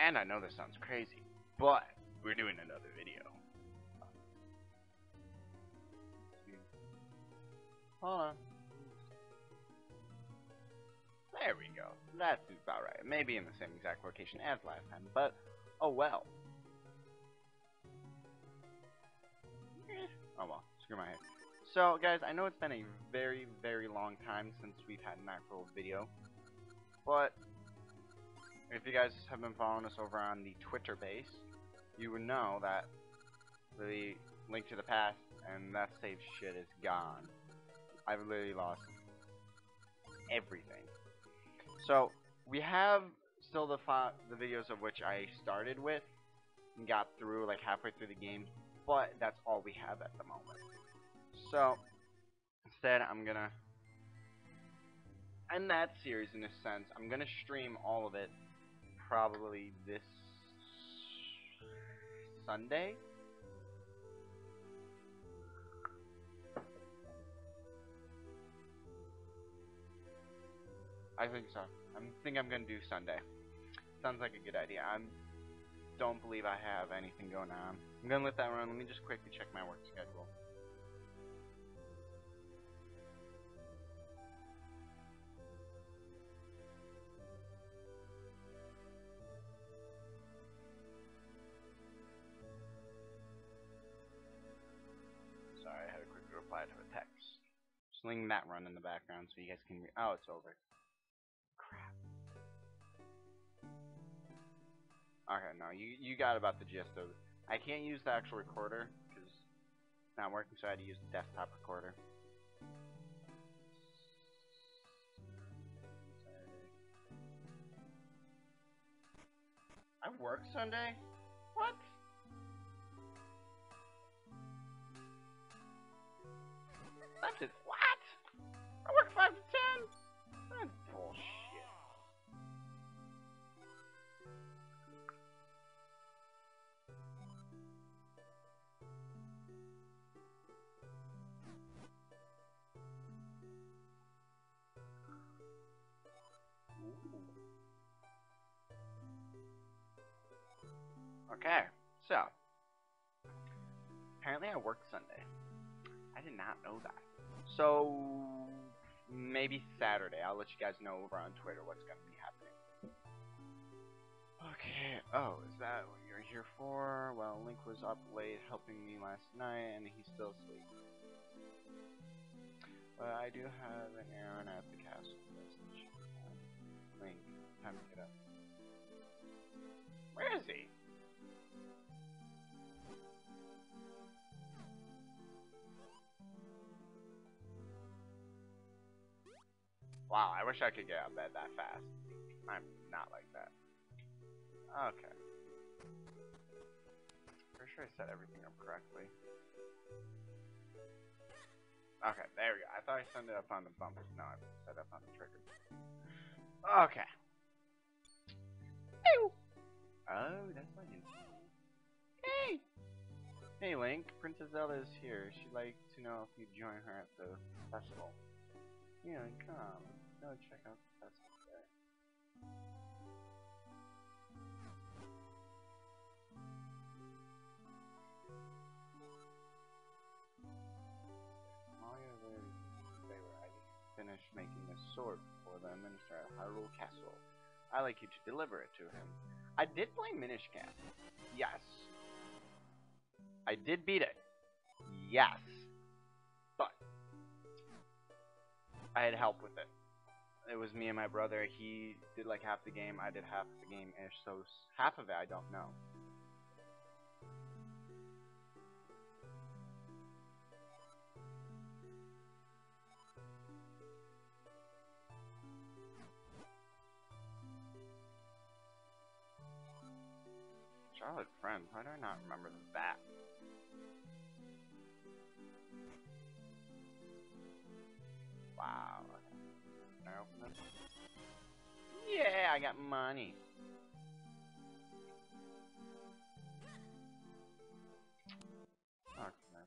And I know this sounds crazy, but we're doing another video. Hold on. There we go. That's about right. Maybe in the same exact location as last time, but oh well. Eh, Oh well, screw my head. So, guys, I know it's been a very, very long time since we've had an actual video, but if you guys have been following us over on the Twitter base, you would know that the link to the past and that saved shit is gone. I've literally lost everything. So we have still the the videos of which I started with and got through like halfway through the game, but that's all we have at the moment. So instead, I'm gonna end that series in a sense. I'm gonna stream all of it probably this Sunday. I think so. I think I'm gonna do Sunday. Sounds like a good idea. I don't believe I have anything going on. I'm gonna let that run. Let me just quickly check my work schedule. I had a quick reply to a text. Just that run in the background so you guys can. Re oh, it's over. Crap. Okay, no, you you got about the gist of. it. I can't use the actual recorder because it's not working, so I had to use the desktop recorder. I work Sunday? What? It. What? I work 5 to 10? That's bullshit. Okay, so apparently I work Sunday. I did not know that. So maybe Saturday. I'll let you guys know over on Twitter what's gonna be happening. Okay. Oh, is that what you're here for? Well, Link was up late helping me last night, and he's still asleep. But I do have an errand at the castle. Link, time to get up. Where is he? Wow, I wish I could get out of bed that fast. I'm not like that. Okay. Pretty sure I set everything up correctly. Okay, there we go. I thought I set it up on the bumpers. No, I set it up on the triggers. Okay. Ew. Oh, that's my new Hey! Hey, Link. Princess Zelda is here. She'd like to know if you'd join her at the festival. Yeah, come. Go check out the festival today. There, they were I finished making a sword for the minister at Hyrule Castle. I'd like you to deliver it to him. I did play Minish Cap. Yes. I did beat it. Yes. But I had help with it. It was me and my brother. He did like half the game. I did half the game ish. So half of it I don't know. Charlotte Friend. Why do I not remember that? Wow. Yeah, I got money. Okay.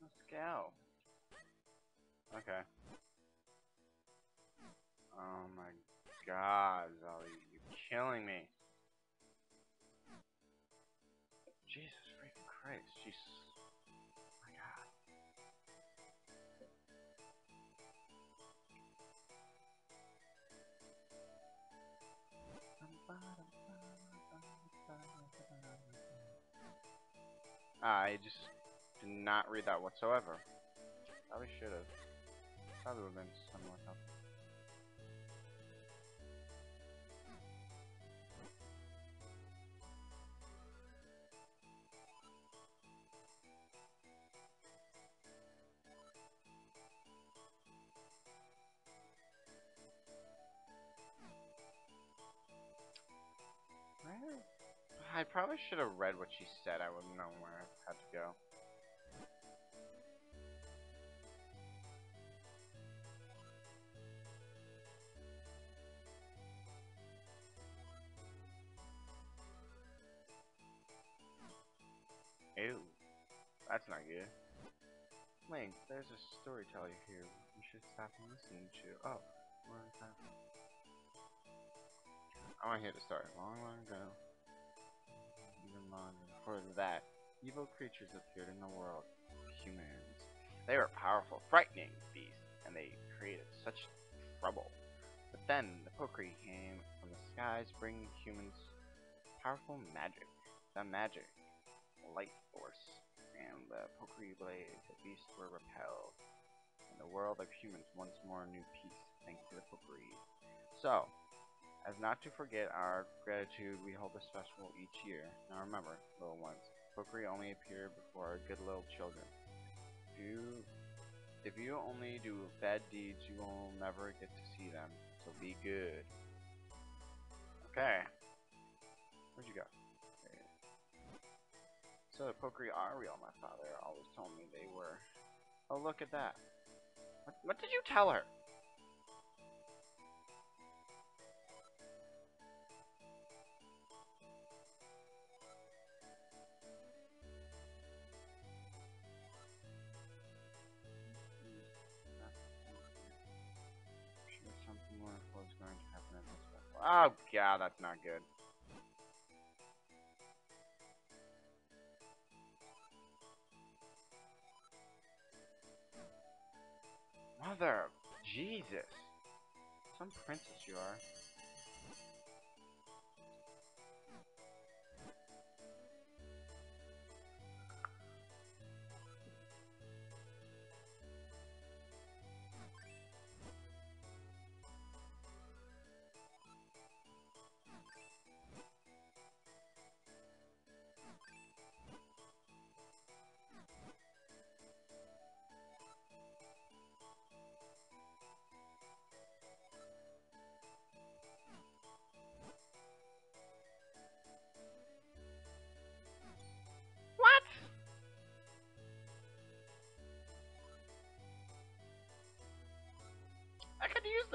Let's go. Okay. Oh my god, Zolly, you're killing me. I just did not read that whatsoever. Probably should have. Probably would have been somewhat helpful. I probably should have read what she said. I would know where I had to go. Ew. That's not good. Link, there's a storyteller here. You should stop listening to. Oh, what is happening? I want to hear the story. Long, long ago, before that, evil creatures appeared in the world. Humans. They were powerful, frightening beasts, and they created such trouble. But then the Picori came from the skies, bringing humans powerful magic. That magic light force, and the Picori Blade, the beasts were repelled, and the world of humans once more knew peace thanks to the Picori. So, as not to forget our gratitude, we hold this festival each year. Now remember, little ones, Picori only appear before our good little children. If you, if you only do bad deeds, you will never get to see them. So be good. Okay. Where'd you go? So the Picori are real, my father always told me they were. Oh, look at that. What, what did you tell her? Oh god, that's not good. Mother, Jesus. Some princess you are.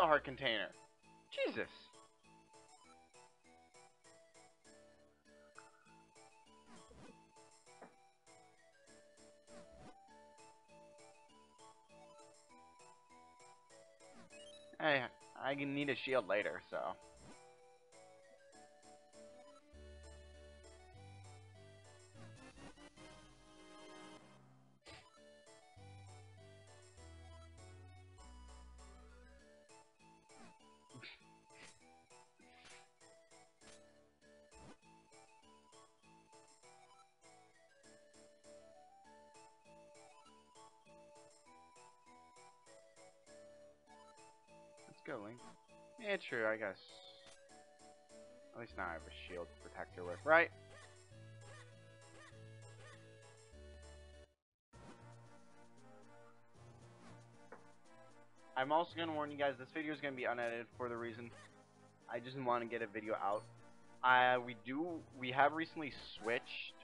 The heart container. Jesus. I can need a shield later, so. Yeah, true, I guess. At least now I have a shield to protect her with, right? I'm also going to warn you guys, this video is going to be unedited for the reason I just want to get a video out. Uh, we do, we have recently switched.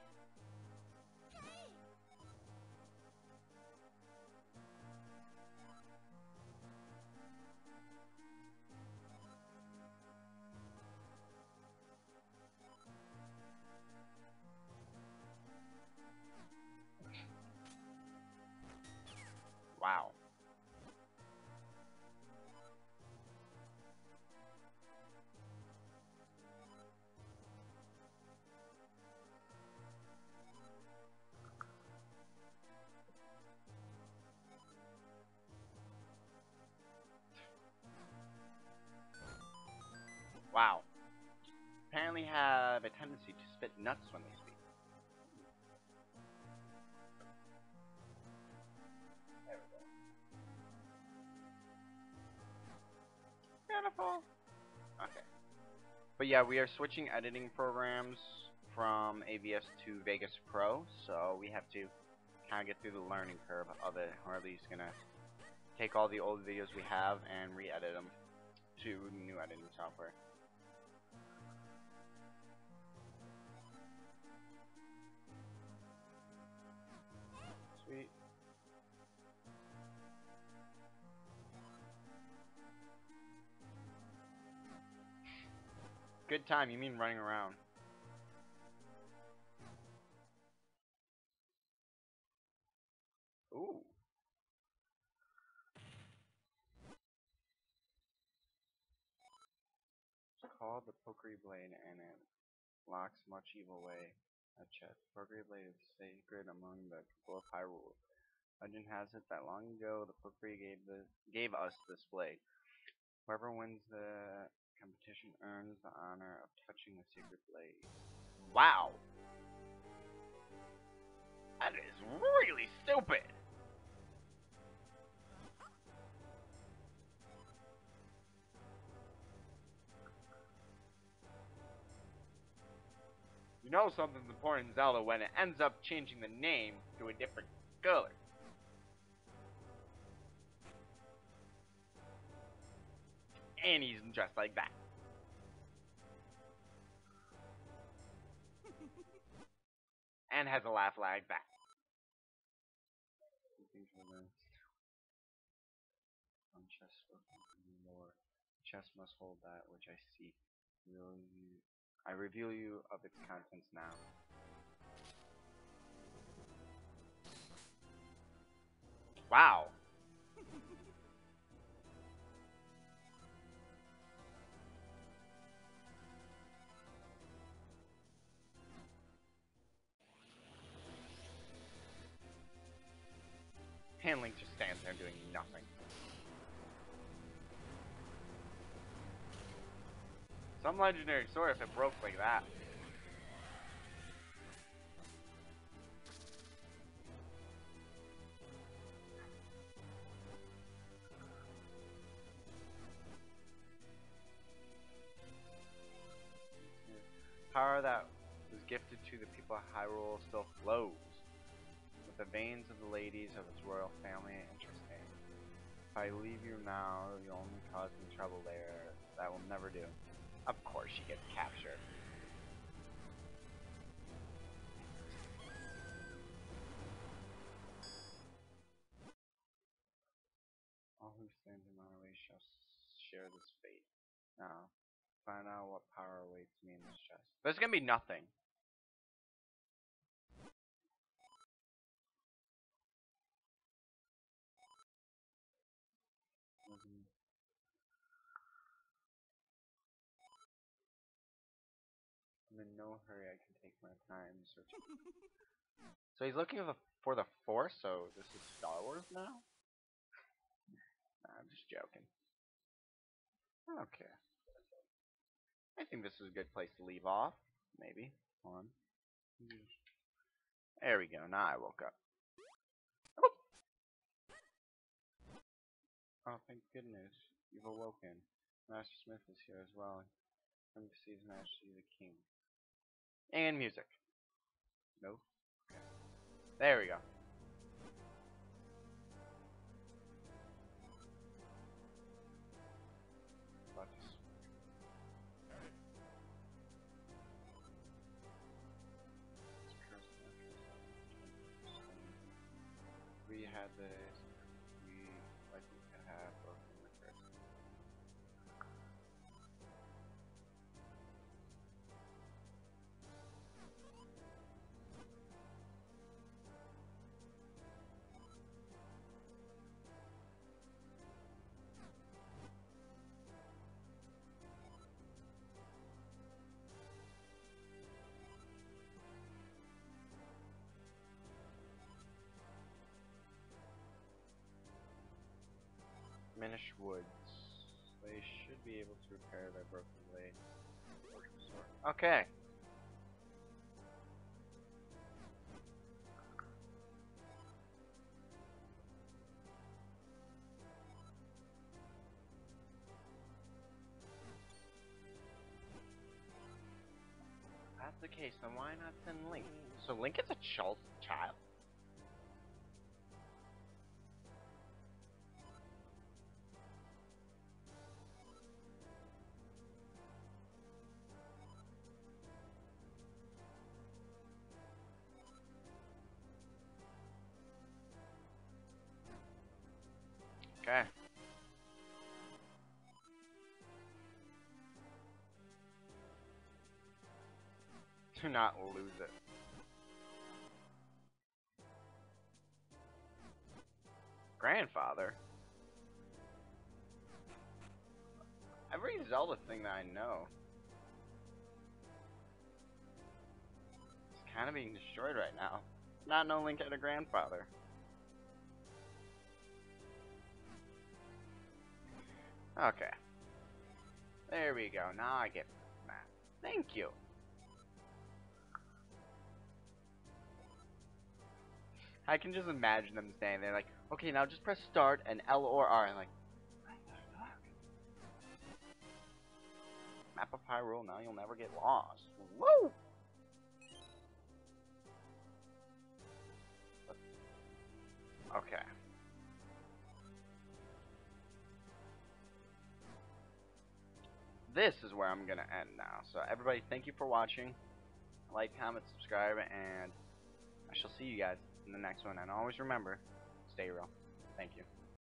Wow. Apparently have a tendency to spit nuts when they speak. Beautiful. Okay. But yeah, we are switching editing programs from AVS to Vegas Pro, so we have to kind of get through the learning curve of it. Least gonna take all the old videos we have and re-edit them to new editing software. Sweet. Good time, you mean running around. Ooh. It's called the Picori Blade and it locks much evil away a chest. Blade sacred among the people of Hyrule. Legend has it that long ago the Picori gave the gave us this blade. Whoever wins the competition earns the honor of touching the secret blade. Wow! That is really stupid! You know something's important in Zelda when it ends up changing the name to a different color. And he's dressed like that. and has a laugh like that. Chest must hold that which I seek. I reveal you of its contents now. Wow. Handling just stands there doing nothing. Some legendary sword if it broke like that. Power that was gifted to the people of Hyrule still flows. With the veins of the ladies of its royal family interesting. If I leave you now, you'll only cause me trouble there. That will never do. Course she gets captured. All who stand in my way shall share this fate. Now, find out what power awaits me in this chest. There's gonna be nothing. No hurry. I can take my time searching. so he's looking for the, for the Force. So this is Star Wars now. nah, I'm just joking. Okay. I think this is a good place to leave off. Maybe. One. There we go. Now I woke up. Oh, oh thank goodness. You've awoken. Master Smith is here as well. Come to see His Majesty the King. And music. No? There we go. We had the Minish woods. They should be able to repair their broken blade. Okay. That's the case, then why not send Link? So Link is a child? Do not lose it. Grandfather? Every Zelda thing that I know is kind of being destroyed right now. Not no Link had a grandfather. Okay. There we go. Now I get the map. Thank you. I can just imagine them standing there like, okay, now just press start and L or R and like? Map of Hyrule, now you'll never get lost. Woo! Okay. This is where I'm gonna end now. So everybody, thank you for watching. Like, comment, subscribe, and I shall see you guys in the next one. And always remember, stay real. Thank you.